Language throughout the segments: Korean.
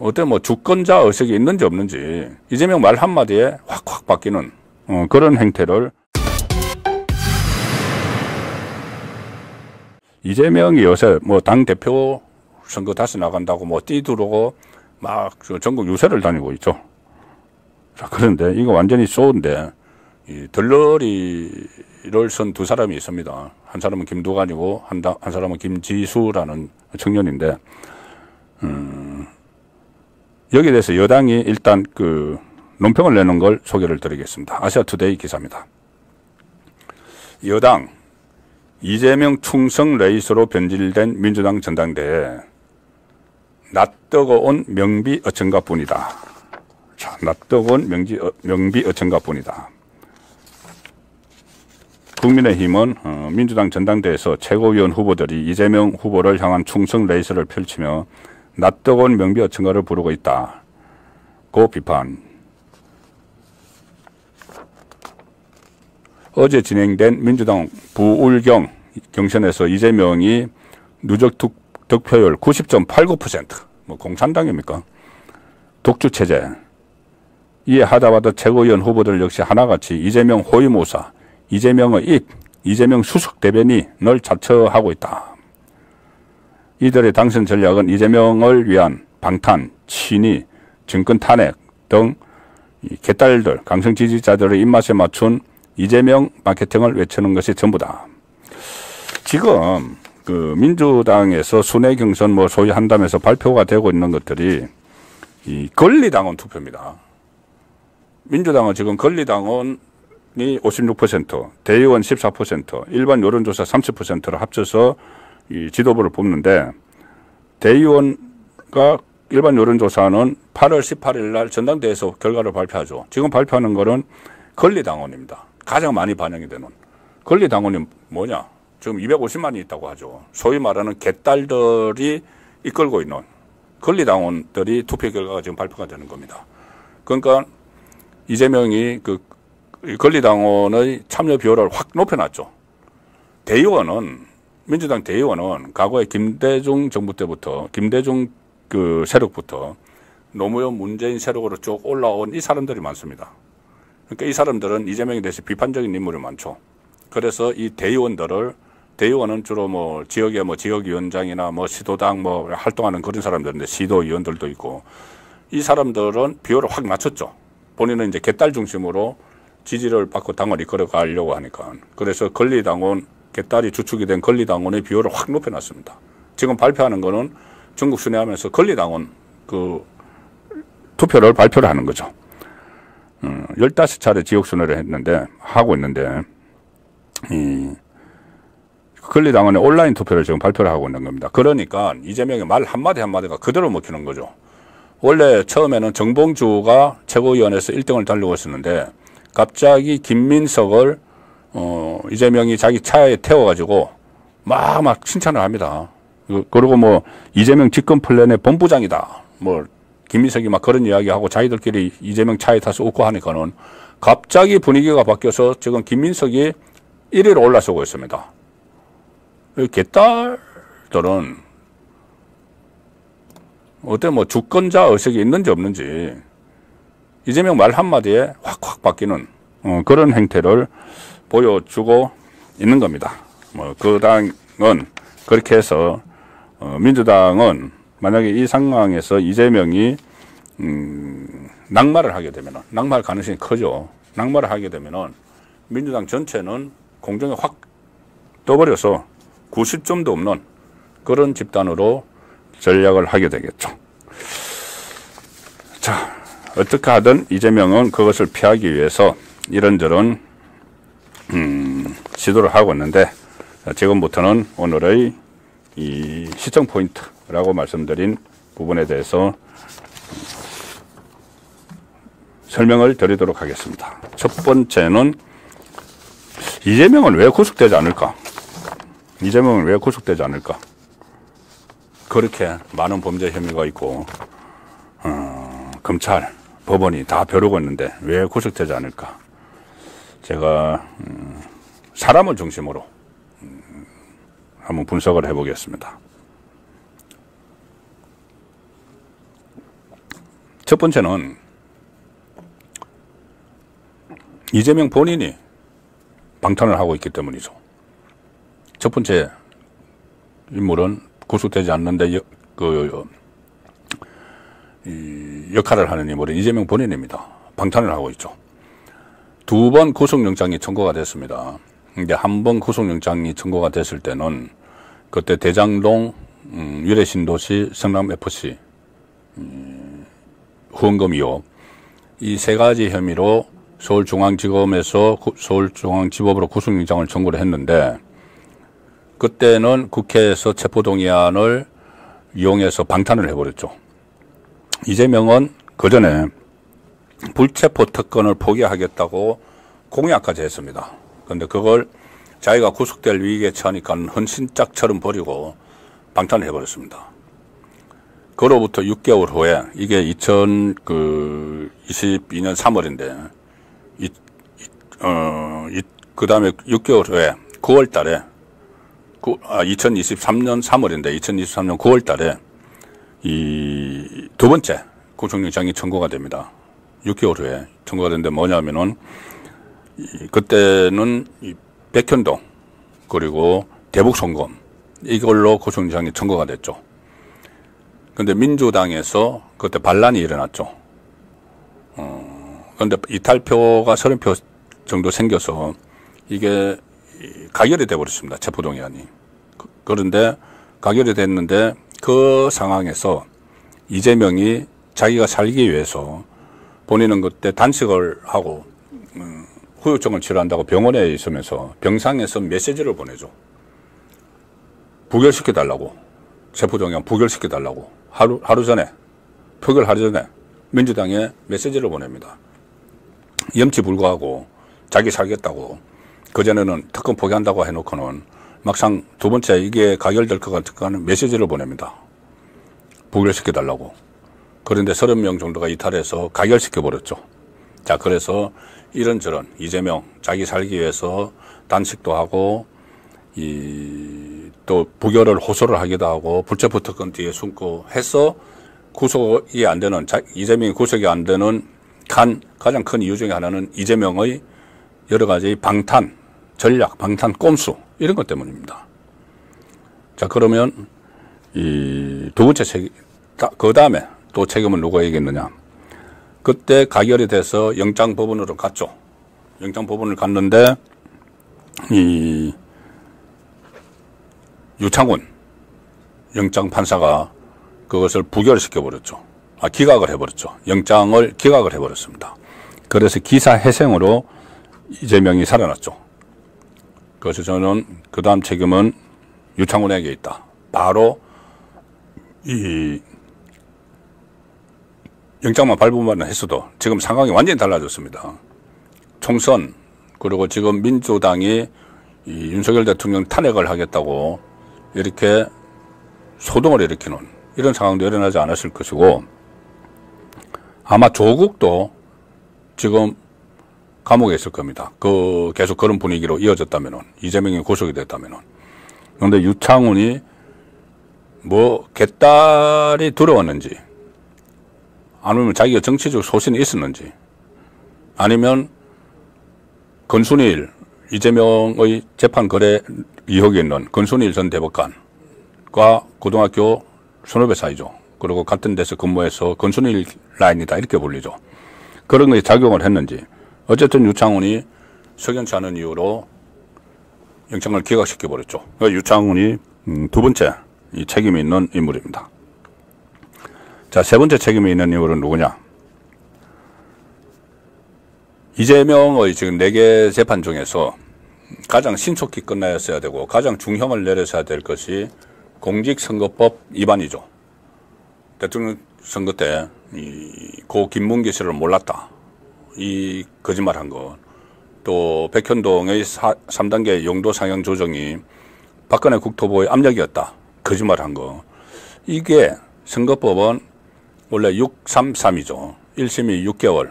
어때 뭐 주권자 의식이 있는지 없는지 이재명 말 한마디에 확확 바뀌는 어, 그런 행태를 이재명이 요새 뭐 당 대표 선거 다시 나간다고 뭐 뛰두르고 막 전국 유세를 다니고 있죠. 자, 그런데 이거 완전히 쏘는데 이 덜러리를 쓴 두 사람이 있습니다. 한 사람은 김두관이고 한, 한 사람은 김지수라는 청년인데 음, 여기에 대해서 여당이 일단 그 논평을 내는 걸 소개를 드리겠습니다. 아시아투데이 기사입니다. 여당 이재명 충성 레이스로 변질된 민주당 전당대회 낯뜨거운 명비 어천가 뿐이다. 자, 낯뜨거운 명지, 어, 명비 어천가 뿐이다. 국민의힘은 어, 민주당 전당대회에서 최고위원 후보들이 이재명 후보를 향한 충성 레이스를 펼치며 낯뜨거운 명비 어천가를 부르고 있다. 고 비판. 어제 진행된 민주당 부울경 경선에서 이재명이 누적 득표율 90.89%, 뭐 공산당입니까? 독주 체제. 이에 하다하다 최고위원 후보들 역시 하나같이 이재명 호위모사, 이재명의 입, 이재명 수석 대변이 늘 자처하고 있다. 이들의 당선 전략은 이재명을 위한 방탄, 친위, 정권 탄핵 등 개딸들, 강성 지지자들의 입맛에 맞춘 이재명 마케팅을 외치는 것이 전부다. 지금 그 민주당에서 순회 경선 뭐 소위 한다면서 발표가 되고 있는 것들이 이 권리당원 투표입니다. 민주당은 지금 권리당원이 56%, 대의원 14%, 일반 여론조사 30%를 합쳐서 이 지도부를 뽑는데 대의원과 일반 여론조사는 8월 18일 날 전당대회에서 결과를 발표하죠. 지금 발표하는 거는 권리당원입니다. 가장 많이 반영이 되는. 권리당원이 뭐냐? 지금 250만이 있다고 하죠. 소위 말하는 개딸들이 이끌고 있는 권리당원들이 투표 결과가 지금 발표가 되는 겁니다. 그러니까 이재명이 그 권리당원의 참여 비율을 확 높여놨죠. 대의원은 민주당 대의원은 과거에 김대중 정부 때부터 김대중 그 세력부터 노무현 문재인 세력으로 쭉 올라온 이 사람들이 많습니다. 그러니까 이 사람들은 이재명에 대해서 비판적인 인물이 많죠. 그래서 이 대의원들을 대의원은 주로 뭐 지역의 뭐 지역위원장이나 뭐 시도당 뭐 활동하는 그런 사람들인데 시도위원들도 있고 이 사람들은 비율을 확 낮췄죠. 본인은 이제 개딸 중심으로 지지를 받고 당을 이끌어 가려고 하니까. 그래서 권리당원, 개딸이 주축이 된 권리당원의 비율을 확 높여놨습니다. 지금 발표하는 거는 전국 순회하면서 권리당원 그 투표를 발표를 하는 거죠. 음, 15차례 지역순회를 했는데, 하고 있는데, 이, 권리당원의 온라인 투표를 지금 발표를 하고 있는 겁니다. 그러니까 이재명의 말 한마디 한마디가 그대로 먹히는 거죠. 원래 처음에는 정봉주가 최고위원회에서 1등을 달리고 있었는데 갑자기 김민석을 어, 이재명이 자기 차에 태워가지고 막, 막 칭찬을 합니다. 그, 그리고 뭐, 이재명 집권 플랜의 본부장이다. 뭐, 김민석이 막 그런 이야기하고 자기들끼리 이재명 차에 타서 웃고 하니까는 갑자기 분위기가 바뀌어서 지금 김민석이 1위로 올라서고 있습니다. 개딸들은 어때 뭐 주권자 의식이 있는지 없는지 이재명 말 한마디에 확확 바뀌는 어, 그런 행태를 보여주고 있는 겁니다. 뭐 그 당은 그렇게 해서 어, 민주당은 만약에 이 상황에서 이재명이 음, 낙마를 하게 되면 낙마할 가능성이 크죠. 낙마를 하게 되면은 민주당 전체는 공정에 확 떠버려서 90점도 없는 그런 집단으로 전략을 하게 되겠죠. 자, 어떻게 하든 이재명은 그것을 피하기 위해서 이런저런 음, 시도를 하고 있는데 지금부터는 오늘의 이 시청 포인트라고 말씀드린 부분에 대해서 설명을 드리도록 하겠습니다. 첫 번째는 이재명은 왜 구속되지 않을까? 이재명은 왜 구속되지 않을까? 그렇게 많은 범죄 혐의가 있고 어, 검찰, 법원이 다 벼르고 있는데 왜 구속되지 않을까? 제가 음, 사람을 중심으로 음, 한번 분석을 해보겠습니다. 첫 번째는 이재명 본인이 방탄을 하고 있기 때문이죠. 첫 번째 인물은 구속되지 않는데 여, 그, 이 역할을 하는 인물은 이재명 본인입니다. 방탄을 하고 있죠. 두 번 구속영장이 청구가 됐습니다. 근데 한번 구속영장이 청구가 됐을 때는 그때 대장동 음, 유래신도시 성남FC 음, 후원금 의혹 이 세 가지 혐의로 서울중앙지검에서 서울중앙지법으로 구속영장을 청구를 했는데 그때는 국회에서 체포동의안을 이용해서 방탄을 해버렸죠. 이재명은 그 전에 불체포 특권을 포기하겠다고 공약까지 했습니다. 그런데 그걸 자기가 구속될 위기에 처하니까 헌신짝처럼 버리고 방탄을 해버렸습니다. 그로부터 6개월 후에 이게 2022년 그 3월인데 이, 어, 이, 그 다음에 6개월 후에 9월 달에 아, 2023년 3월인데 2023년 9월 달에 이 두 번째 구속영장이 청구가 됩니다. 6개월 후에 되는데 뭐냐면은 그때는 백현동 그리고 대북 송금 이걸로 구속영장이 청구가 됐죠. 근데 민주당에서 그때 반란이 일어났죠. 어, 근데 이탈표가 30표 정도 생겨서 이게 가결이 돼버렸습니다. 체포동의안이. 그, 그런데 가결이 됐는데 그 상황에서 이재명이 자기가 살기 위해서 본인은 그때 단식을 하고 음, 후유증을 치료한다고 병원에 있으면서 병상에서 메시지를 보내죠. 부결시켜 달라고 체포동의안 부결시켜 달라고 하루 하루 전에 표결하루 전에 민주당에 메시지를 보냅니다. 염치 불구하고 자기 살겠다고 그전에는 특검 포기한다고 해놓고는 막상 두 번째 이게 가결될 것 같으니까 메시지를 보냅니다. 부결시켜 달라고. 그런데 30명 정도가 이탈해서 가결시켜 버렸죠. 자, 그래서 이런저런 이재명 자기 살기 위해서 단식도 하고 이 또 부결을 호소를 하기도 하고 불체포 특권 뒤에 숨고 해서 구속이 안 되는 자, 이재명이 구속이 안 되는 간 가장 큰 이유 중에 하나는 이재명의 여러 가지 방탄 전략, 방탄, 꼼수 이런 것 때문입니다. 자 그러면 이 두 번째 책임, 그 다음에 또 책임은 누구에게 있느냐? 그때 가결이 돼서 영장 법원으로 갔죠. 영장 법원을 갔는데 이 유창훈 영장 판사가 그것을 부결시켜 버렸죠. 아, 기각을 해 버렸죠. 영장을 기각을 해 버렸습니다. 그래서 기사 회생으로 이재명이 살아났죠. 그래서 저는 그 다음 책임은 유창훈에게 있다. 바로 이 영장만 발부만 했어도 지금 상황이 완전히 달라졌습니다. 총선 그리고 지금 민주당이 이 윤석열 대통령 탄핵을 하겠다고 이렇게 소동을 일으키는 이런 상황도 일어나지 않았을 것이고 아마 조국도 지금 감옥에 있을 겁니다. 그 계속 그런 분위기로 이어졌다면은 이재명이 구속이 됐다면은 그런데 유창훈이 뭐 개딸이 두려웠는지 아니면 자기가 정치적 소신이 있었는지 아니면 건순일 이재명의 재판 거래 의혹이 있는 건순일 전 대법관과 고등학교 선후배 사이죠. 그리고 같은 데서 근무해서 건순일 라인이다 이렇게 불리죠. 그런 것이 작용을 했는지 어쨌든 유창훈이 석연치 않은 이유로 영장을 기각시켜 버렸죠. 그러니까 유창훈이 음, 두 번째 이 책임이 있는 인물입니다. 자, 세 번째 책임이 있는 인물은 누구냐? 이재명의 지금 네 개 재판 중에서 가장 신속히 끝나였어야 되고 가장 중형을 내려서야 될 것이 공직선거법 위반이죠. 대통령 선거 때이고 김문기 씨를 몰랐다. 이 거짓말 한 것, 또 백현동의 사, 3단계 용도 상향 조정이 박근혜 국토부의 압력이었다. 거짓말한 거. 이게 선거법은 원래 633이죠. 1심이 6개월,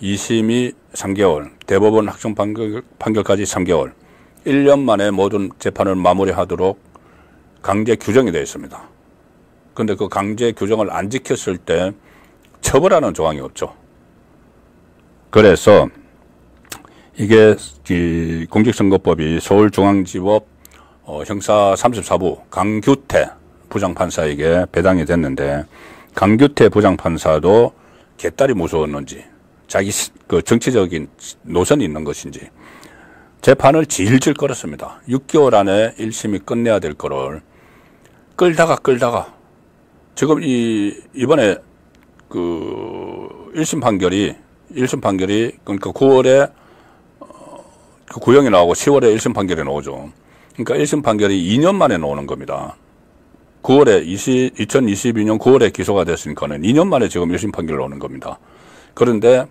2심이 3개월, 대법원 확정 판결, 판결까지 3개월, 1년 만에 모든 재판을 마무리하도록 강제 규정이 되어 있습니다. 근데 그 강제 규정을 안 지켰을 때 처벌하는 조항이 없죠. 그래서 이게 공직선거법이 서울중앙지법 어, 형사 34부 강규태 부장판사에게 배당이 됐는데 강규태 부장판사도 개딸이 무서웠는지 자기 그 정치적인 노선이 있는 것인지 재판을 질질 끌었습니다. 6개월 안에 1심이 끝내야 될 거를 끌다가 끌다가 지금 이 이번에 그 1심 판결이 1심 판결이 그러니까 9월에 어, 그 구형이 나오고 10월에 1심 판결이 나오죠. 그러니까 1심 판결이 2년 만에 나오는 겁니다. 9월에 20, 2022년 9월에 기소가 됐으니까는 2년 만에 지금 1심 판결 나오는 겁니다. 그런데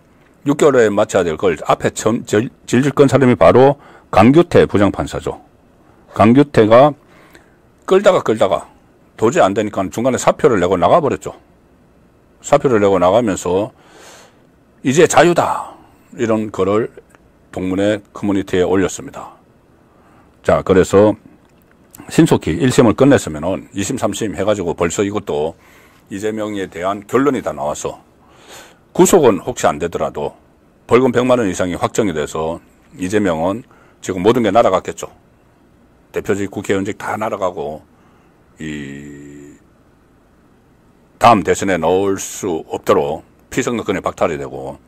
6개월에 맞춰야 될 걸 앞에 점, 질질 건 사람이 바로 강규태 부장판사죠. 강규태가 끌다가 끌다가 도저히 안 되니까 중간에 사표를 내고 나가버렸죠. 사표를 내고 나가면서 이제 자유다. 이런 글을 동문회 커뮤니티에 올렸습니다. 자, 그래서 신속히 1심을 끝냈으면은 2심, 3심 해가지고 벌써 이것도 이재명에 대한 결론이 다 나와서 구속은 혹시 안 되더라도 벌금 100만 원 이상이 확정이 돼서 이재명은 지금 모든 게 날아갔겠죠. 대표직 국회의원직 다 날아가고 이 다음 대선에 넣을 수 없도록 피선거권이 박탈이 되고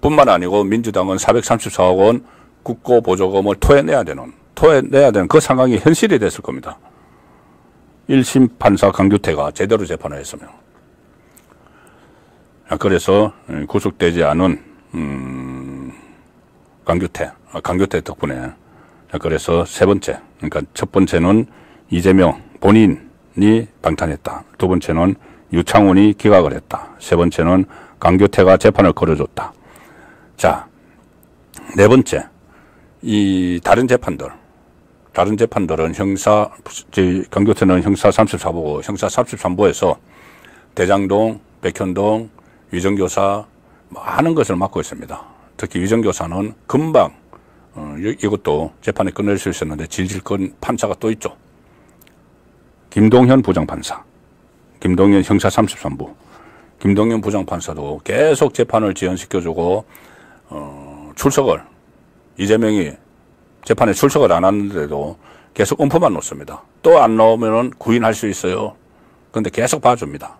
뿐만 아니고 민주당은 434억 원 국고 보조금을 토해내야 되는 토해내야 되는 그 상황이 현실이 됐을 겁니다. 1심 판사 강규태가 제대로 재판을 했으면. 그래서 구속되지 않은 음, 강규태, 아, 강규태 덕분에 그래서 세 번째, 그러니까 첫 번째는 이재명 본인이 방탄했다. 두 번째는 유창훈이 기각을 했다. 세 번째는 강규태가 재판을 걸어줬다. 자, 네 번째, 이 다른 재판들, 다른 재판들은 형사, 강규태는 형사 34부고 형사 33부에서 대장동, 백현동, 위정교사 많은 것을 맡고 있습니다. 특히 위정교사는 금방 어, 이것도 재판에 끝낼 수 있었는데 질질 건 판사가 또 있죠. 김동현 부장판사, 김동현 형사 33부, 김동현 부장판사도 계속 재판을 지연시켜주고 어, 출석을 이재명이 재판에 출석을 안 하는데도 계속 음포만 놓습니다. 또 안 나오면 구인할 수 있어요. 그런데 계속 봐줍니다.